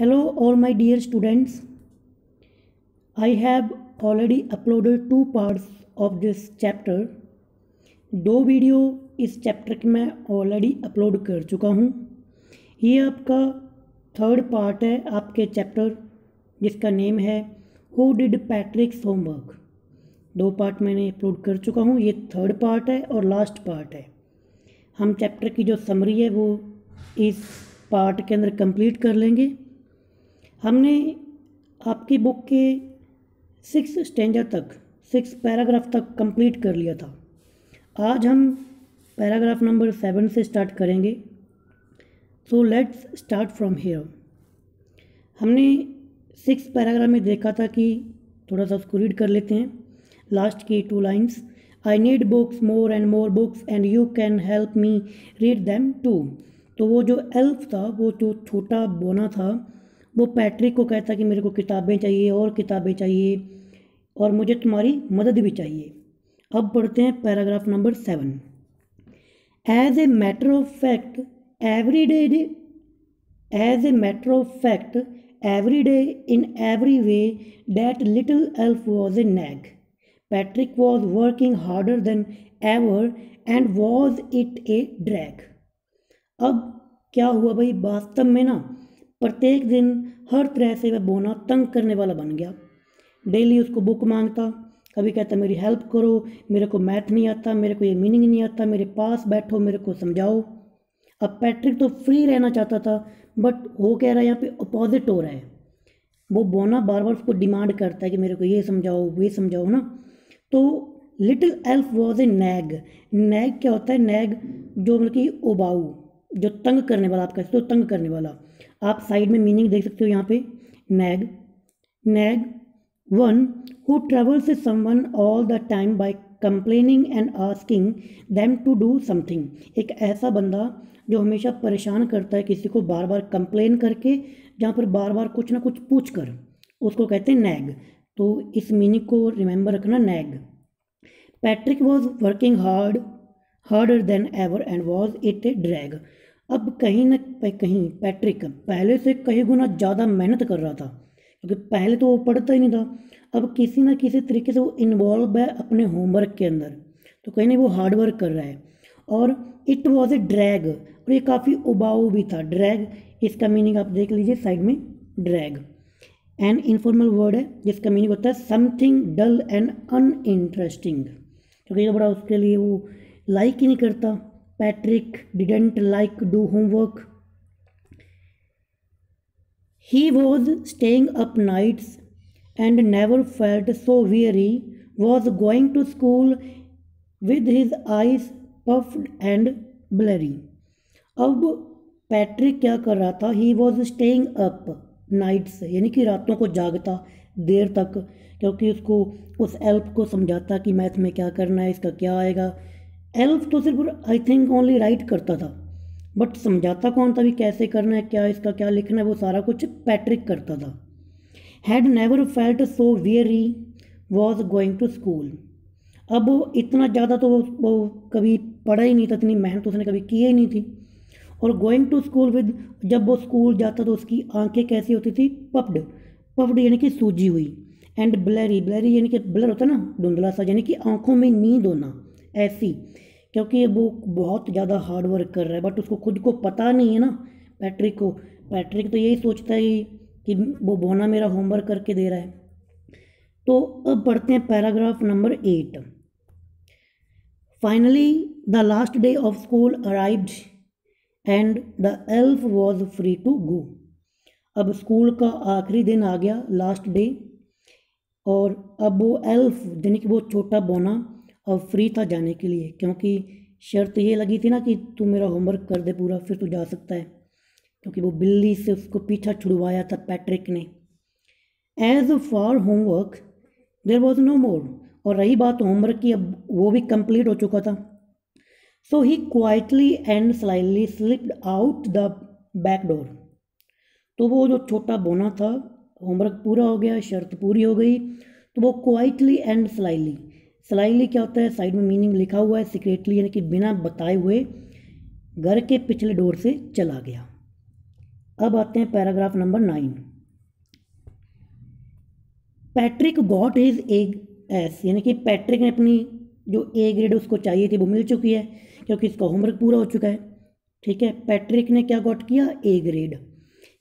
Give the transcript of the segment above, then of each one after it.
Hello, all my dear students. I have already uploaded two parts of this chapter. दो video इस chapter की मैं already upload कर चुका हूँ ये आपका थर्ड पार्ट है आपके चैप्टर जिसका नेम है हु डिड पैट्रिक्स होमवर्क दो पार्ट मैंने अपलोड कर चुका हूँ, ये थर्ड पार्ट है और लास्ट पार्ट है हम चैप्टर की जो समरी है वो इस पार्ट के अंदर कंप्लीट कर लेंगे हमने आपकी बुक के सिक्स स्टेंजर तक, सिक्स पैराग्राफ तक कंप्लीट कर लिया था। आज हम पैराग्राफ नंबर सेवन से स्टार्ट करेंगे। So let's start from here हमने सिक्स पैराग्राफ में देखा था कि थोड़ा सा उसको रीड कर लेते हैं। लास्ट की two lines I need books more and more books and you can help me read them too तो वो जो एल्फ था, वो जो छोटा बोना था वो पैट्रिक को कहता कि मेरे को किताबें चाहिए और किताबें चाहिए और मुझे तुम्हारी मदद भी चाहिए। अब पढ़ते हैं paragraph number seven. As a matter of fact every day as a matter of fact every day in every way that little elf was a nag Patrick was working harder than ever and was it a drag अब क्या हुआ भाई? वास्तव में ना प्रत्येक दिन हर तरह से वह बोना तंग करने वाला बन गया। डेली उसको बुक माँगता, कभी कहता, मेरी हेल्प करो, मेरे को मैथ नहीं आता, मेरे को ये मीनिंग नहीं आता, मेरे पास बैठो, मेरे को समझाओ। अब पैट्रिक तो फ्री रहना चाहता था, बट वो कह रहा है, यहाँ पे अपोजिट हो रहा है। वो बोना बार बार उसको डिमांड करता है कि मेरे को ये समझाओ ये समझाओ ना? तो little elf was a nag nag क्या होता है? नैग जो मतलब कि उबाऊ। जो तंग करने वाला आप कहते हो तंग करने वाला, आप साइड में मीनिंग देख सकते हो यहाँ पे। Nag nag one who travels with someone all the time by complaining and asking them to do something. एक ऐसा बंदा जो हमेशा परेशान करता है किसी को बार बार कंप्लेन करके, जहाँ पर बार बार कुछ ना कुछ पूछ कर उसको कहते हैं नैग तो इस मीनिंग को रिमेंबर रखना nag Patrick was working hard harder than ever and was it a drag अब कहीं ना कहीं पैट्रिक पहले से कई गुना ज़्यादा मेहनत कर रहा था, क्योंकि पहले तो वो पढ़ता ही नहीं था। अब किसी ना किसी तरीके से वो इन्वॉल्व है अपने होमवर्क के अंदर तो कहीं ना वो हार्ड वर्क कर रहा है। और इट वॉज़ ए ड्रैग और ये काफ़ी उबाऊ भी था। ड्रैग इसका मीनिंग आप देख लीजिए साइड में ड्रैग एन इनफॉर्मल वर्ड है, जिसका मीनिंग होता है समथिंग डल एंड अनइंटरेस्टिंग क्योंकि ये बड़ा उसके लिए वो लाइक ही नहीं करता। Patrick didn't like do homework he was staying up nights and never felt so weary, was going to school with his eyes puffed and blurry. अब पैट्रिक क्या कर रहा था? He was staying up nights यानी कि रातों को जागता देर तक क्योंकि उसको उस एल्प को समझाता कि मैथ में क्या करना है इसका क्या आएगा। एल्फ तो सिर्फ़ आई थिंक ओनली राइट करता था। बट समझाता कौन था भी कैसे करना है क्या इसका क्या लिखना है वो सारा कुछ पैट्रिक करता था। Had never felt so weary was going to school अब वो इतना ज़्यादा तो वो, वो कभी पढ़ा ही नहीं था इतनी मेहनत उसने कभी की ही नहीं थी। और गोइंग टू स्कूल विद जब वो स्कूल जाता तो उसकी आँखें कैसी होती थी? पप्ड पप्ड यानी कि सूजी हुई। एंड ब्लरी ब्लरी यानी कि ब्लर होता ना धुंधला सा यानी कि आँखों में नींद होना। ऐसी। क्योंकि वो बहुत ज़्यादा हार्ड वर्क कर रहा है बट उसको खुद को पता नहीं है ना पैट्रिक को। पैट्रिक तो यही सोचता है कि वो बोना मेरा होमवर्क करके दे रहा है। तो अब पढ़ते हैं paragraph number eight finally the last day of school arrived and the elf was free to go अब स्कूल का आखिरी दिन आ गया लास्ट डे और अब वो एल्फ यानी कि वो छोटा बोना अब फ्री था जाने के लिए, क्योंकि शर्त ये लगी थी ना कि तू मेरा होमवर्क कर दे पूरा, फिर तू जा सकता है। क्योंकि वो बिल्ली से उसको पीछा छुड़वाया था पैट्रिक ने। As for homework there was no more और रही बात होमवर्क की, अब वो भी कंप्लीट हो चुका था। So he quietly and slyly slipped out the back door तो वो जो छोटा बोना था होमवर्क पूरा हो गया, शर्त पूरी हो गई तो वो क्वाइटली एंड स्लाइली स्लाइली क्या होता है? साइड में मीनिंग लिखा हुआ है सीक्रेटली यानी कि बिना बताए हुए घर के पिछले डोर से चला गया। अब आते हैं paragraph number nine. Patrick got his A's यानी कि पैट्रिक ने अपनी जो ए ग्रेड उसको चाहिए थी वो मिल चुकी है, क्योंकि इसका होमवर्क पूरा हो चुका है। ठीक है? पैट्रिक ने क्या गॉट किया? A grade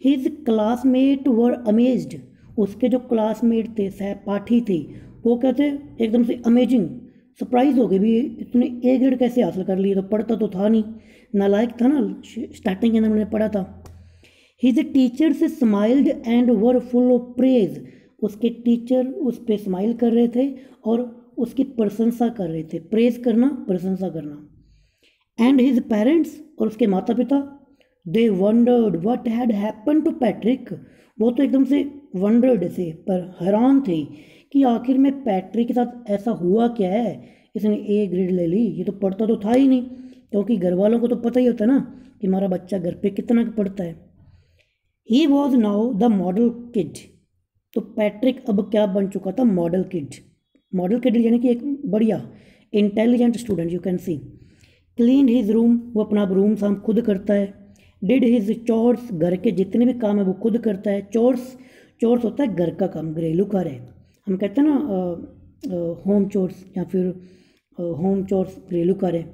his classmate were amazed उसके जो क्लासमेट थे, सहपाठी थे वो कहते एकदम से अमेजिंग सरप्राइज़ हो गए भी इतने ए ग्रेड कैसे हासिल कर लिए तो पढ़ता तो था नहीं। नालायक था ना स्टार्टिंग के अंदर मैंने पढ़ा था। हिज से smiled and were full of praise उसके टीचर उस पर स्माइल कर रहे थे और उसकी प्रशंसा कर रहे थे। प्रेज करना, प्रशंसा करना। एंड हिज पेरेंट्स और उसके माता पिता they wondered what had happen to Patrick वो तो एकदम से वंडर्ड थे पर हैरान थे। कि आखिर में पैट्रिक के साथ ऐसा हुआ क्या है? इसने ए ग्रेड ले ली। ये तो पढ़ता तो था ही नहीं, क्योंकि घर वालों को तो पता ही होता ना कि हमारा बच्चा घर पे कितना पढ़ता है। He was now the model kid तो पैट्रिक अब क्या बन चुका था? मॉडल किड मॉडल किड यानी कि एक बढ़िया intelligent student you can see clean his room वो अपना रूम साम खुद करता है। डिड हिज चोर्स घर के जितने भी काम है वो खुद करता है। चोर्स चोर्स होता है घर का काम, घरेलू कार्य। हम कहते हैं ना होम चोर्स या फिर होम चोर्स घरेलू कार्य।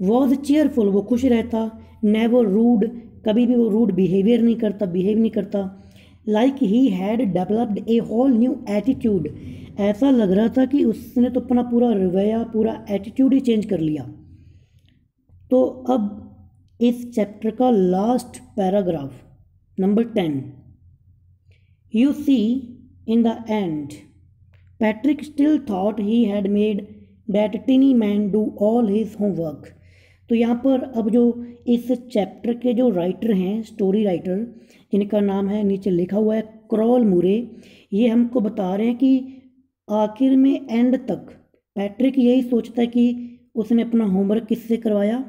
वॉज़ चेयरफुल वो खुश रहता नेवर रूड कभी भी वो रूड बिहेवियर नहीं करता बिहेव नहीं करता। Like he had developed a whole new attitude ऐसा लग रहा था कि उसने तो अपना पूरा रवैया, पूरा एटीट्यूड ही चेंज कर लिया। तो अब इस चैप्टर का last paragraph number ten you see in the end Patrick still thought he had made that tiny man do all his homework तो यहाँ पर अब जो इस चैप्टर के जो राइटर हैं स्टोरी राइटर जिनका नाम है, नीचे लिखा हुआ है क्रॉल मुरे ये हमको बता रहे हैं कि आखिर में एंड तक पैट्रिक यही सोचता है कि उसने अपना होमवर्क किससे करवाया?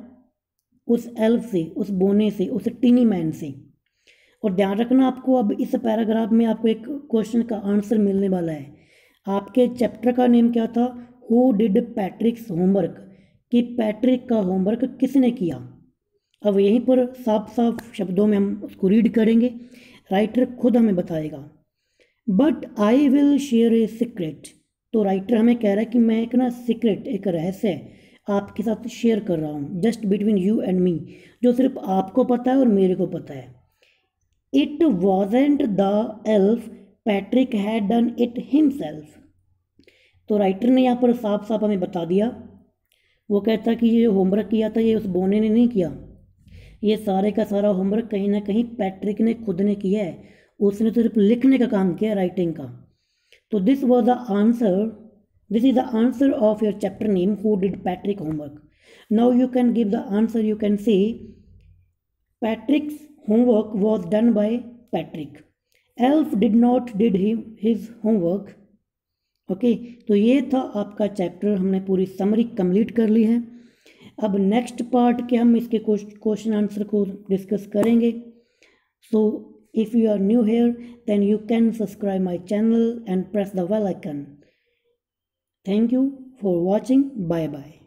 उस एल्फ से, उस बोने से, उस टिनी मैन से। और ध्यान रखना, आपको अब इस पैराग्राफ में आपको एक क्वेश्चन का आंसर मिलने वाला है। आपके चैप्टर का नेम क्या था? हु डिड पैट्रिक्स होमवर्क कि पैट्रिक का होमवर्क किसने किया? अब यहीं पर साफ़ साफ़ शब्दों में हम उसको रीड करेंगे। राइटर खुद हमें बताएगा। But I will share a secret तो राइटर हमें कह रहा है कि मैं एक ना सीक्रेट एक रहस्य आपके साथ शेयर कर रहा हूँ just between you and me जो सिर्फ़ आपको पता है और मेरे को पता है। It wasn't the elf Patrick had done it himself तो राइटर ने यहाँ पर साफ़ साफ़ हमें बता दिया। वो कहता कि ये होमवर्क किया था, ये उस बोने ने नहीं किया। ये सारे का सारा होमवर्क कहीं ना कहीं पैट्रिक ने खुद ने किया है। उसने तो सिर्फ़ लिखने का काम किया राइटिंग का। तो this was the answer this is the answer of your chapter name who did Patrick homework now you can give the answer you can see Patrick's homework was done by Patrick elf did not did he his homework okay okay, तो ये था आपका chapter हमने पूरी summary complete कर ली है। अब next part के हम इसके क्वेश्चन आंसर को डिस्कस करेंगे। So if you are new here then you can subscribe my channel and press the bell icon thank you for watching bye bye